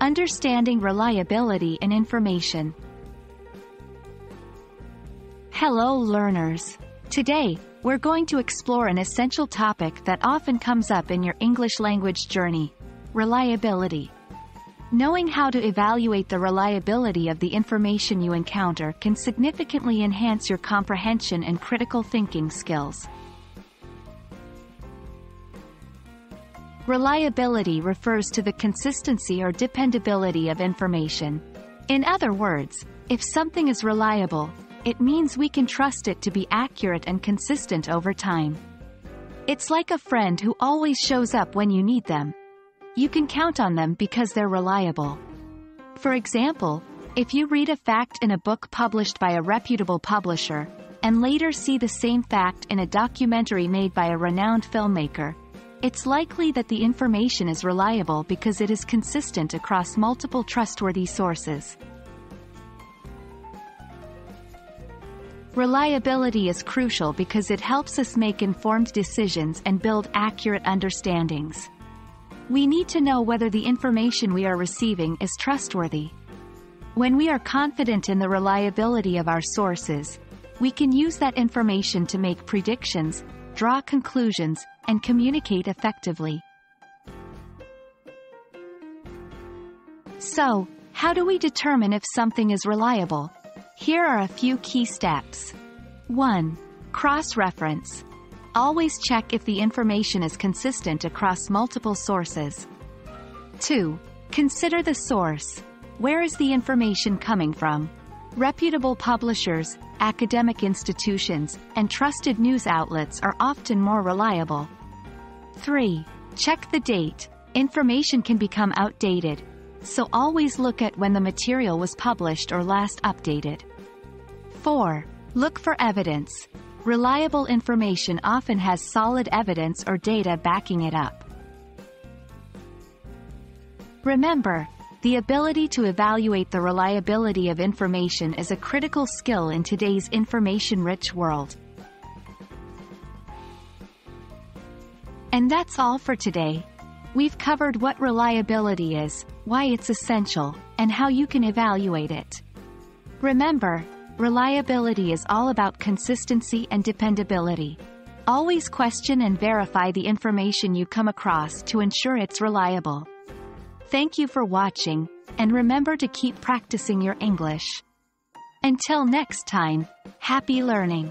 Understanding reliability in information. Hello learners. Today, we're going to explore an essential topic that often comes up in your English language journey. Reliability. Knowing how to evaluate the reliability of the information you encounter can significantly enhance your comprehension and critical thinking skills. Reliability refers to the consistency or dependability of information. In other words, if something is reliable, it means we can trust it to be accurate and consistent over time. It's like a friend who always shows up when you need them. You can count on them because they're reliable. For example, if you read a fact in a book published by a reputable publisher, and later see the same fact in a documentary made by a renowned filmmaker, it's likely that the information is reliable because it is consistent across multiple trustworthy sources. Reliability is crucial because it helps us make informed decisions and build accurate understandings. We need to know whether the information we are receiving is trustworthy. When we are confident in the reliability of our sources, we can use that information to make predictions, draw conclusions, and communicate effectively. So, how do we determine if something is reliable? Here are a few key steps. 1. Cross-reference. Always check if the information is consistent across multiple sources. 2. Consider the source. Where is the information coming from? Reputable publishers, academic institutions, and trusted news outlets are often more reliable. 3. Check the date. Information can become outdated, so always look at when the material was published or last updated. 4. Look for evidence. Reliable information often has solid evidence or data backing it up. Remember, the ability to evaluate the reliability of information is a critical skill in today's information-rich world. And that's all for today. We've covered what reliability is, why it's essential, and how you can evaluate it. Remember, reliability is all about consistency and dependability. Always question and verify the information you come across to ensure it's reliable. Thank you for watching, and remember to keep practicing your English. Until next time, happy learning!